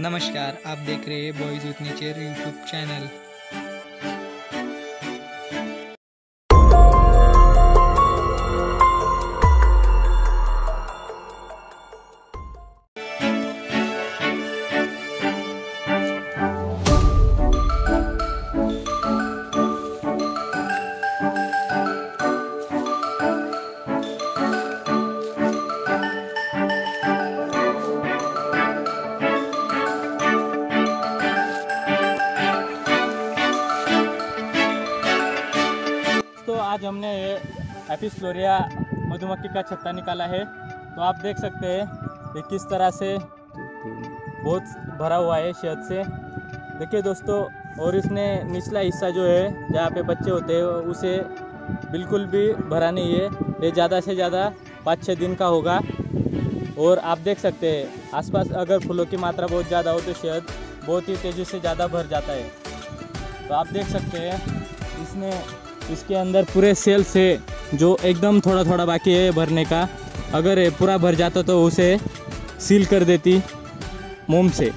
नमस्कार आप देख रहे हैं boys with nature YouTube channel आज हमने ये एपिस्लोरिया मधुमक्खी का छत्ता निकाला है। तो आप देख सकते हैं ये किस तरह से बहुत भरा हुआ है शहद से। देखिए दोस्तों, और इसने निचला हिस्सा जो है, जहाँ पे बच्चे होते हैं, उसे बिल्कुल भी भरा नहीं है। ये ज़्यादा से ज़्यादा पाँच छः दिन का होगा। और आप देख सकते हैं, आसपास अगर फूलों की मात्रा बहुत ज़्यादा हो तो शहद बहुत ही तेज़ी से ज़्यादा भर जाता है। तो आप देख सकते हैं इसने इसके अंदर पूरे सेल्स से जो एकदम थोड़ा थोड़ा बाकी है भरने का। अगर पूरा भर जाता तो उसे सील कर देती, मोम से।